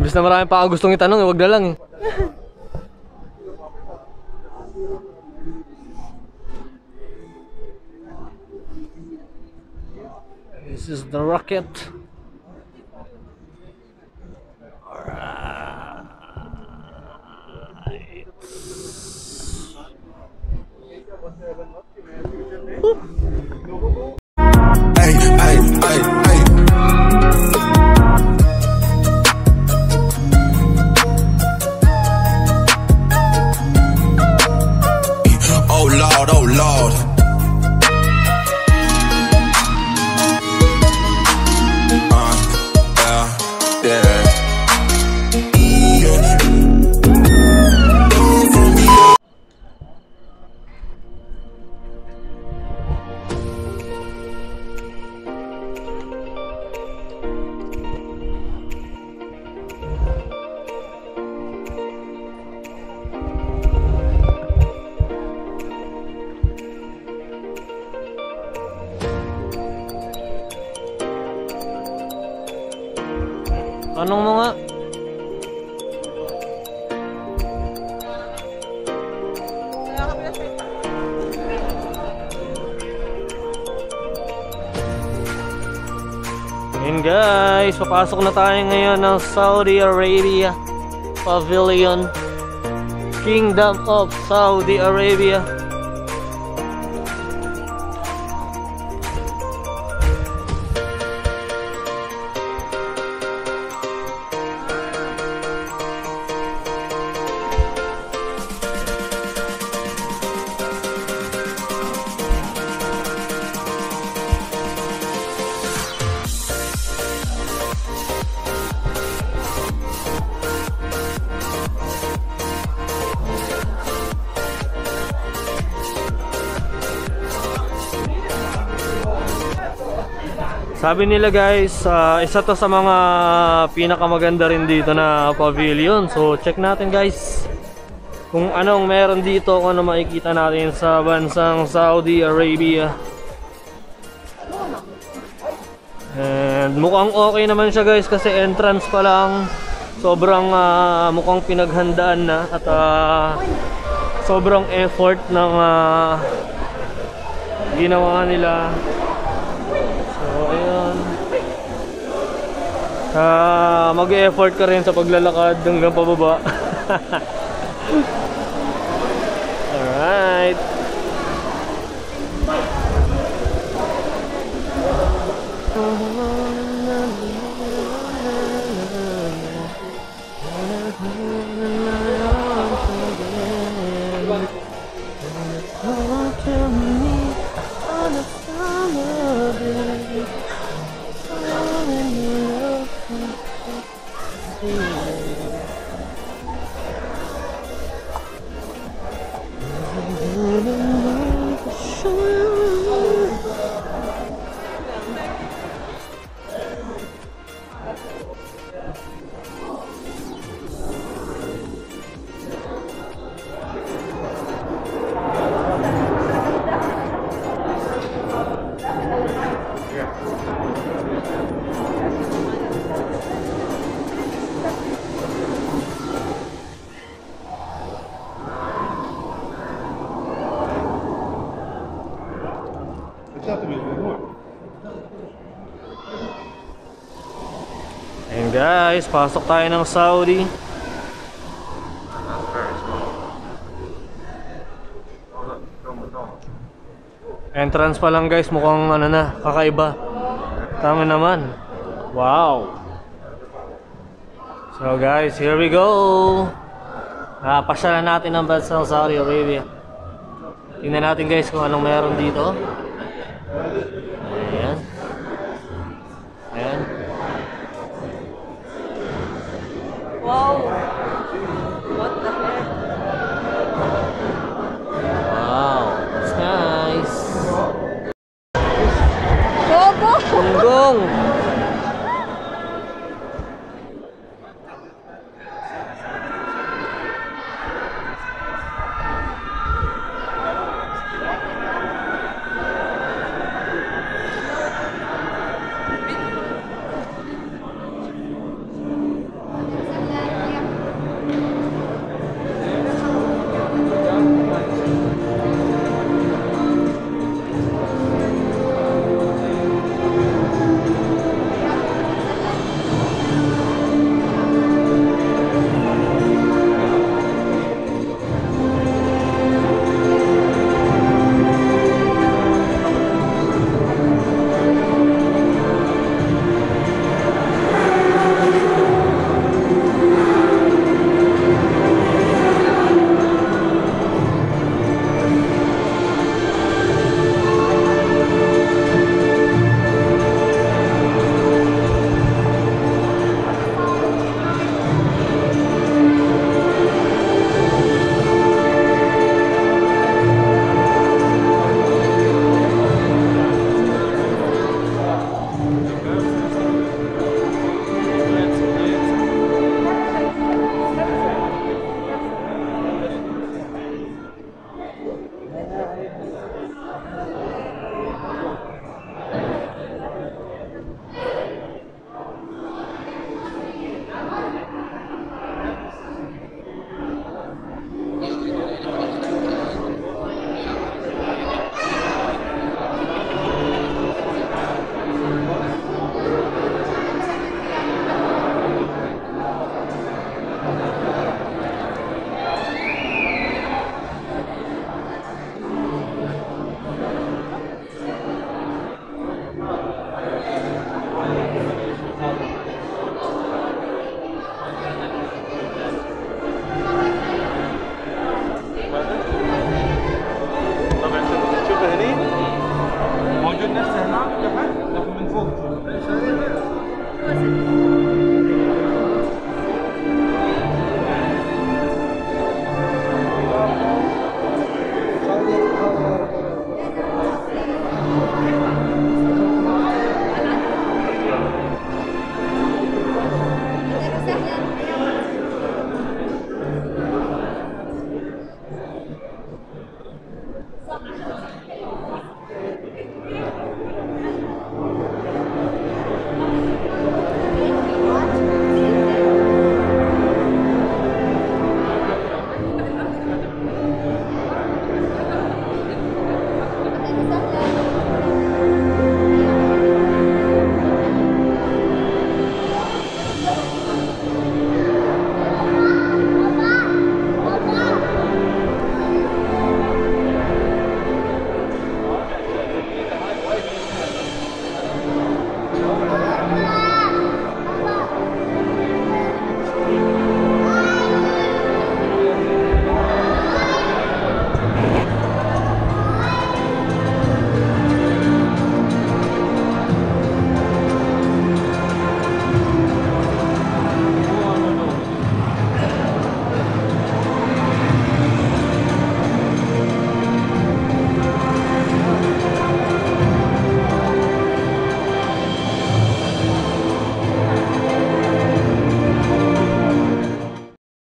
Bis na marami pa gustong itanong, huwag na lang eh. This is the rocket. Alright. Hey, hey, hey. Papasok na tayo ngayon ng Saudi Arabia Pavilion Kingdom of Saudi Arabia Sabi nila guys, ah, isa to sa mga pinakamaganda rin dito na pavilion. So check natin guys kung anong meron dito, kung ano makikita natin sa bansang Saudi Arabia. And mukhang okay naman siya guys kasi entrance pa lang. Sobrang ah, mukhang pinaghandaan na at ah, sobrang effort ng ah, ginawa nila. So, ayun. Ah, mag-effort ka rin sa paglalakad hanggang pababa. guys, pasok tayo ng Saudi. Entrance pa lang guys, mukhang ano na, kakaiba. Tama naman. Wow. So guys, here we go. Napasyalan natin ang bansang Saudi Arabia. Tingnan natin guys kung anong meron dito.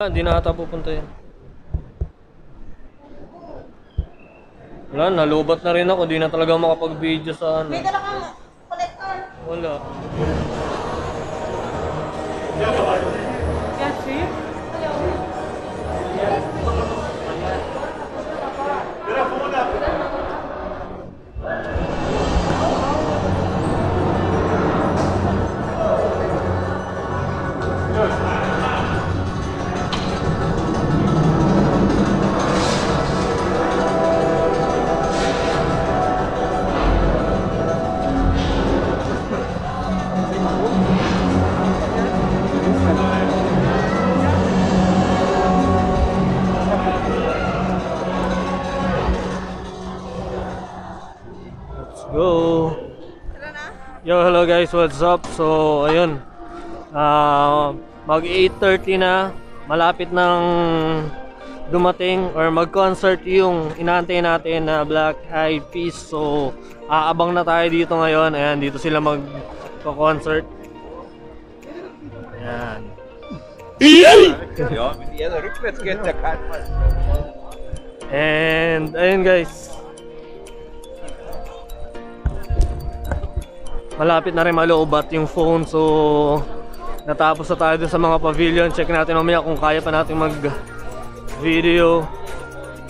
Hindi na ata pupunta yan. Wala, nalubat na rin ako. Di na talaga makapag-video sa ano. May dala kang collector. Wala. Hello guys, what's up? So, ayun. Ah, mag 8.30 na. Malapit nang dumating or mag-concert yung inaantay natin na Black Eyed Peas. So, aabang na tayo dito ngayon. Ayan, dito sila mag-concert. Ayan. And, ayun guys. Malapit na rin malubat yung phone. So, natapos na tayo sa mga pavilion. Check natin mamaya kung kaya pa natin mag video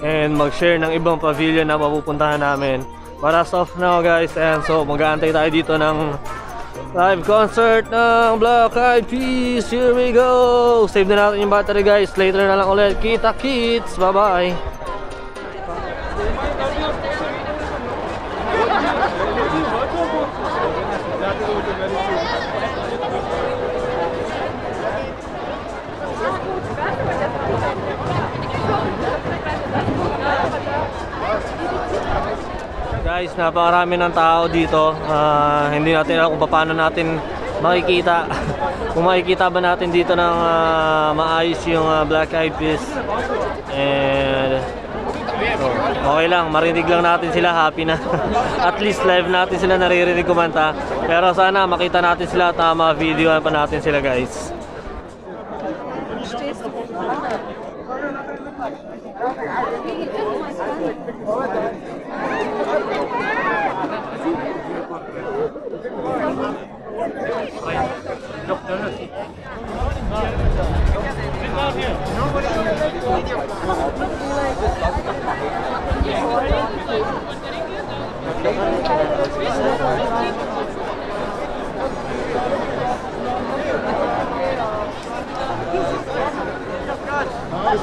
and mag-share ng ibang pavilion na mapupuntahan namin. Para off now guys. And so, mag-aantay tayo dito ng live concert ng Black Eyed Peas. Here we go! Save na natin yung battery guys. Later na lang ulit. Kita kits! Bye-bye! Guys, napakarami ng tao dito. Uh, hindi natin alam kung paano natin makikita. kung makikita ba natin dito ng uh, maayos yung uh, Black Eyed Peas. And so, okay lang, marinig lang natin sila, happy na. At least live natin sila naririnig kumanta. Pero sana makita natin sila at uh, ma-video pa natin sila guys. Thank.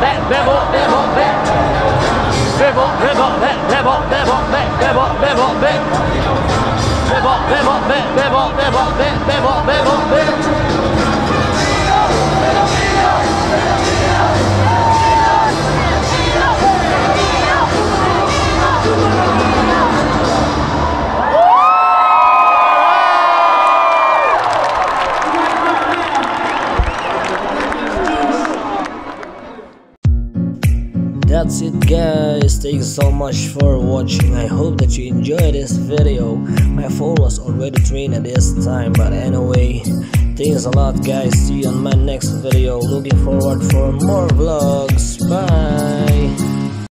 back, level, level, back. Level, level, back, level, level, back, level, level, back. Level, level, back, level, level, back, level, level, back. Guys, thank you so much for watching, I hope that you enjoyed this video. My phone was already drained at this time, but anyway, thanks a lot guys, see you on my next video, looking forward for more vlogs, bye!